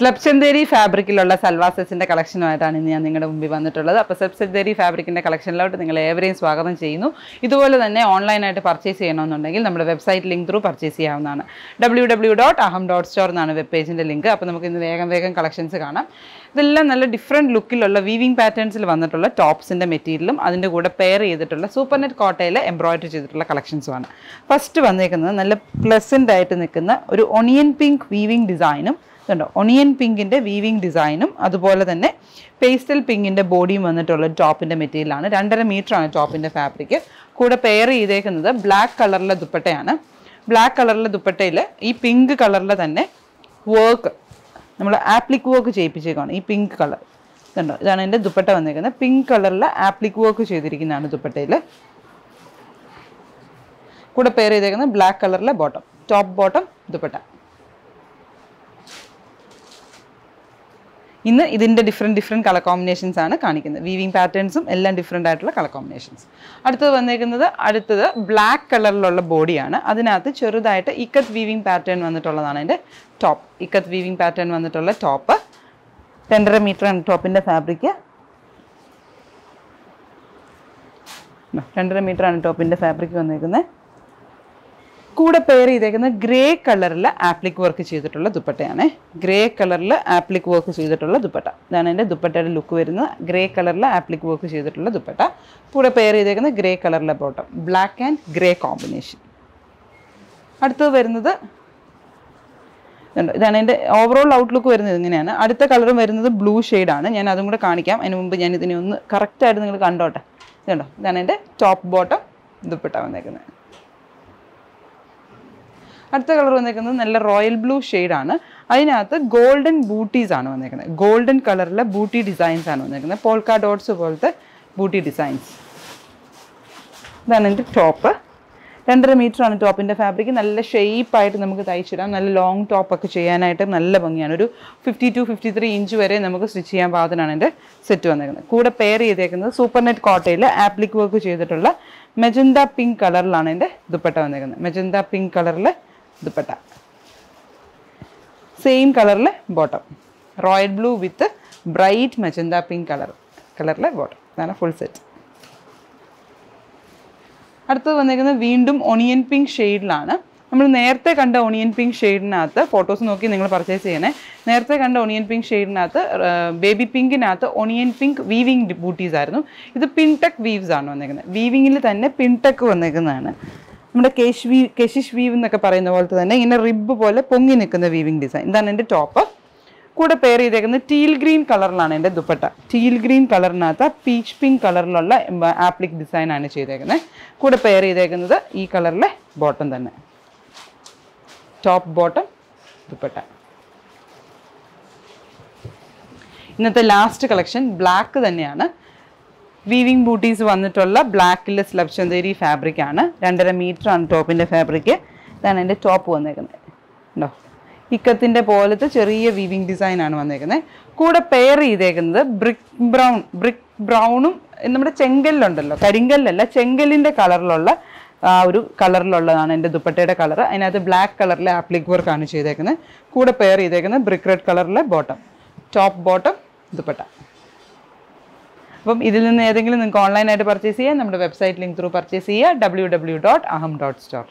Slub Chanderi ഫാബ്രിക്കിലുള്ള സൽവാസസിന്റെ കളക്ഷനുമായിട്ടാണ് ഇന്ന് ഞാൻ നിങ്ങളുടെ മുമ്പിൽ വന്നിട്ടുള്ളത്. അപ്പോൾ സ്ലബ് ഫാബ്രിക്കിന്റെ കളക്ഷനിലോട്ട് നിങ്ങൾ ഏവരെയും സ്വാഗതം ചെയ്യുന്നു. ഇതുപോലെ തന്നെ ഓൺലൈനായിട്ട് പർച്ചേസ് ചെയ്യണമെന്നുണ്ടെങ്കിൽ നമ്മുടെ വെബ്സൈറ്റ് ലിങ്ക് ത്രൂ പർച്ചേസ് ചെയ്യാവുന്നതാണ്. W W dot Aham dot store എന്നാണ് വെബ് പേജിന്റെ ലിങ്ക് അപ്പോൾ നമുക്ക് ഇന്ന് വേഗം വേഗം കളക്ഷൻസ് കാണാം. ഇതെല്ലാം നല്ല ഡിഫറെന്റ് ലുക്കിലുള്ള വീവിംഗ് പാറ്റേൺസിൽ വന്നിട്ടുള്ള ടോപ്സിന്റെ മെറ്റീരിയലും അതിന്റെ കൂടെ പെയർ ചെയ്തിട്ടുള്ള സൂപ്പർ നെറ്റ് കോട്ടയിൽ എംബ്രോയിഡറി ചെയ്തിട്ടുള്ള കളക്ഷൻസുമാണ് ഫസ്റ്റ് വന്നേക്കുന്നത് നല്ല പ്ലസന്റ് ആയിട്ട് നിൽക്കുന്ന ഒരു ഒണിയൻ പിങ്ക് വീവിംഗ് ഡിസൈനും ഇതുണ്ടോ ഒണിയൻ പിങ്കിന്റെ വീവിങ് ഡിസൈനും അതുപോലെ തന്നെ പേസ്റ്റൽ പിങ്കിന്റെ ബോഡിയും വന്നിട്ടുള്ള ടോപ്പിന്റെ മെറ്റീരിയലാണ് രണ്ടര ആണ് ടോപ്പിന്റെ ഫാബ്രിക് കൂടെ പെയർ ചെയ്തേക്കുന്നത് ബ്ലാക്ക് കളറിലെ ദുപ്പട്ടയാണ്. ബ്ലാക്ക് കളറിലെ ദുപ്പട്ടയിൽ ഈ പിങ്ക് കളറിലെ തന്നെ വർക്ക് നമ്മൾ ആപ്ലിക് വർക്ക് ചെയ്യിപ്പിച്ചേക്കാണ് ഈ പിങ്ക് കളർ കണ്ടോ? ഇതാണ് എന്റെ ദുപ്പട്ട വന്നേക്കുന്നത്. പിങ്ക് കളറിൽ ആപ്ലിക് വർക്ക് ചെയ്തിരിക്കുന്നതാണ് ദുപ്പട്ടയിൽ കൂടെ പെയർ ചെയ്തേക്കുന്നത് ബ്ലാക്ക് കളറിലെ ബോട്ടം ടോപ്പ് ബോട്ടം ദുപ്പട്ട. ഇന്ന് ഇതിന്റെ ഡിഫറെന്റ് ഡിഫറെന്റ് കളർ കോമ്പിനേഷൻസ് ആണ് കാണിക്കുന്നത്. വീവിങ് പാറ്റേൺസും എല്ലാം ഡിഫറെന്റ് ആയിട്ടുള്ള കളർ കോമ്പിനേഷൻസ് അടുത്തത് വന്നേക്കുന്നത് അടുത്തത് ബ്ലാക്ക് കളറിലുള്ള ബോഡിയാണ് അതിനകത്ത് ചെറുതായിട്ട് ഇക്കത്ത് വീവിങ് പാറ്റേൺ വന്നിട്ടുള്ളതാണ് എന്റെ ടോപ്പ് ഇക്കത്ത് വീവിങ് പാറ്റേൺ വന്നിട്ടുള്ള ടോപ്പ് രണ്ടര മീറ്റർ ആണ് ടോപ്പിന്റെ ഫാബ്രിക് രണ്ടര മീറ്റർ ആണ് ടോപ്പിന്റെ ഫാബ്രിക് വന്നേക്കുന്നത്. കൂടെ പെയർ ചെയ്തേക്കുന്ന ഗ്രേ കളറിൽ ആപ്ലിക് വർക്ക് ചെയ്തിട്ടുള്ള ദുപ്പട്ടയാണ്. ഗ്രേ കളറിൽ ആപ്ലിക് വർക്ക് ചെയ്തിട്ടുള്ള ദുപ്പട്ട. ഇതാണ് എന്റെ ദുപ്പട്ടയുടെ ലുക്ക് വരുന്നത്. ഗ്രേ കളറിൽ ആപ്ലിക് വർക്ക് ചെയ്തിട്ടുള്ള ദുപ്പട്ട. കൂടെ പെയർ ചെയ്തേക്കുന്ന ഗ്രേ കളറിലെ bottom black and grey combination അടുത്തത് വരുന്നത് ഇതാണ് എന്റെ ഓവറോൾ ഔട്ട്ലുക്ക് വരുന്നത് ഇങ്ങനെയാണ്. അടുത്ത കളറും വരുന്നത് ബ്ലൂ ആണ്. ഞാൻ അതും കൂടെ കാണിക്കാം. അതിന് മുമ്പ് ഞാൻ ഇതിനെ ഒന്ന് കറക്റ്റായിട്ട് നിങ്ങൾ കണ്ടോട്ടെ. ഇതുണ്ടോ? ഇതാണ് എന്റെ ടോപ്പ് ബോട്ടം ദുപ്പട്ട വന്നേക്കുന്നത്. അടുത്ത കളർ വന്നേക്കുന്നത് നല്ല റോയൽ ബ്ലൂ ആണ് അതിനകത്ത് ഗോൾഡൻ ബൂട്ടീസ് ആണ് വന്നേക്കുന്നത് ഗോൾഡൻ കളറിലെ ബൂട്ടി ഡിസൈൻസ് ആണ് വന്നേക്കുന്നത് പോൾക്ക ഡോട്ട്സ് പോലത്തെ ബൂട്ടി ഡിസൈൻസ്. ഇതാണ് എന്റെ ടോപ്പ്. രണ്ടര ആണ് ടോപ്പിന്റെ ഫാബ്രിക് നല്ല ഷേപ്പായിട്ട് നമുക്ക് തയ്ച്ചിടാം. നല്ല ലോങ് ടോപ്പൊക്കെ ചെയ്യാനായിട്ട് നല്ല ഭംഗിയാണ്. ഒരു fifty two fifty three inch വരെ നമുക്ക് സ്റ്റിച്ച് ചെയ്യാൻ പാകത്തിനാണ് എന്റെ സെറ്റ് വന്നേക്കുന്നത് കൂടെ പെയർ ചെയ്തേക്കുന്നത് സൂപ്പർ നെറ്റ് കോട്ടയിൽ ആപ്ലിക് വർക്ക് ചെയ്തിട്ടുള്ള മെജന്ത പിങ്ക് കളറിലാണ് എന്റെ ദുപ്പട്ട വന്നേക്കുന്നത് മെജന്ത പിങ്ക് കളറിൽ ദുപ്പട്ട. സെയിം കളറിൽ bottom royal blue with bright magenta pink colour കളറിലെ ബോട്ടം ഇതാണ് ഫുൾ സെറ്റ് അടുത്തത് വന്നിരിക്കുന്നത് വീണ്ടും ഒണിയൻ പിങ്ക് ഷെയ്ഡിലാണ് നമ്മൾ നേരത്തെ കണ്ട ഒണിയൻ പിങ്ക് ഷെയ്ഡിനകത്ത് ഫോട്ടോസ് നോക്കി നിങ്ങൾ പർച്ചേസ് ചെയ്യണേ. നേരത്തെ കണ്ട ഒണിയൻ പിങ്ക് ഷെയ്ഡിനകത്ത് ബേബി പിങ്കിനകത്ത് ഒണിയൻ പിങ്ക് വീവിങ് ബൂട്ടീസ് ആയിരുന്നു. ഇത് പിൻടെക് വീവ്സ് ആണ് വന്നേക്കുന്നത്. വീവിങ്ങിൽ തന്നെ പിൻടെക് വന്നേക്കുന്നതാണ്. നമ്മുടെ കേശ് വീ കെശിഷ് വീവ് എന്നൊക്കെ പറയുന്ന പോലത്തെ തന്നെ ഇങ്ങനെ റിബ് പോലെ പൊങ്ങി നിൽക്കുന്ന വീവിങ് ഡിസൈൻ ഇതാണ് എന്റെ ടോപ്പ് കൂടെ പെയർ ചെയ്തേക്കുന്നത് ടീൽ ഗ്രീൻ കളറിലാണ് എന്റെ ദുപ്പട്ട. ടീൽ ഗ്രീൻ കളറിനകത്ത് പീച്ച് പിങ്ക് കളറിലുള്ള ആപ്ലിക് ഡിസൈൻ ആണ് ചെയ്തേക്കുന്നത് കൂടെ പെയർ ചെയ്തേക്കുന്നത് ഈ കളറിലെ ബോട്ടം തന്നെ. Top bottom dupatta. ഇന്നത്തെ ലാസ്റ്റ് കളക്ഷൻ ബ്ലാക്ക് തന്നെയാണ്. വീവിങ് ബൂട്ടീസ് വന്നിട്ടുള്ള ബ്ലാക്കിൽ സ്ലബ് ചന്തേരി ഫാബ്രിക് ആണ്. രണ്ടര മീറ്റർ ആണ് ടോപ്പിന്റെ ഫാബ്രിക് ഇതാണ് എന്റെ ടോപ്പ് വന്നേക്കുന്നത്. ഉണ്ടോ ഇക്കത്തിന്റെ പോലത്തെ ചെറിയ വീവിംഗ് ഡിസൈൻ ആണ് വന്നേക്കുന്നത്. കൂടെ പെയർ ചെയ്തേക്കുന്നത് ബ്രിക്ക് ബ്രൗൺ ബ്രിക്ക് ബ്രൗണും നമ്മുടെ ചെങ്കല്ലുണ്ടല്ലോ കരിങ്കല്ലല്ല ചെങ്കല്ലിന്റെ കളറിലുള്ള ആ ഒരു കളറിലുള്ളതാണ് എന്റെ ദുപ്പട്ടയുടെ കളർ അതിനകത്ത് ബ്ലാക്ക് കളറിലെ ആപ്ലിക് വർക്കാണ് ചെയ്തേക്കുന്നത്. കൂടെ പെയർ ചെയ്തേക്കുന്നത് ബ്രിക്ക് റെഡ് കളറിലെ ബോട്ടം ടോപ്പ് ബോട്ടം ദുപ്പട്ട. അപ്പം ഇതിൽ നിന്ന് ഏതെങ്കിലും നിങ്ങൾക്ക് ഓൺലൈനായിട്ട് പർച്ചേസ് ചെയ്യാം. നമ്മുടെ വെബ്സൈറ്റ് ലിങ്ക് ത്രൂ പർച്ചേസ് ചെയ്യുക. W W dot Aham dot store